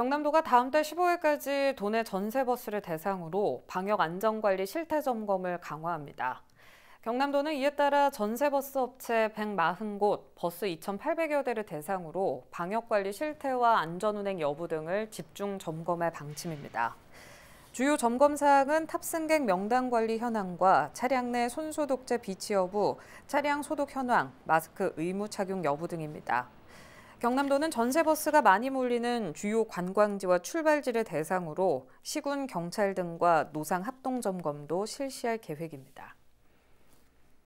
경남도가 다음 달 15일까지 도내 전세버스를 대상으로 방역 안전관리 실태 점검을 강화합니다. 경남도는 이에 따라 전세버스 업체 140곳, 버스 2,800여 대를 대상으로 방역관리 실태와 안전운행 여부 등을 집중 점검할 방침입니다. 주요 점검 사항은 탑승객 명단 관리 현황과 차량 내 손소독제 비치 여부, 차량 소독 현황, 마스크 의무 착용 여부 등입니다. 경남도는 전세버스가 많이 몰리는 주요 관광지와 출발지를 대상으로 시군 경찰 등과 노상 합동 점검도 실시할 계획입니다.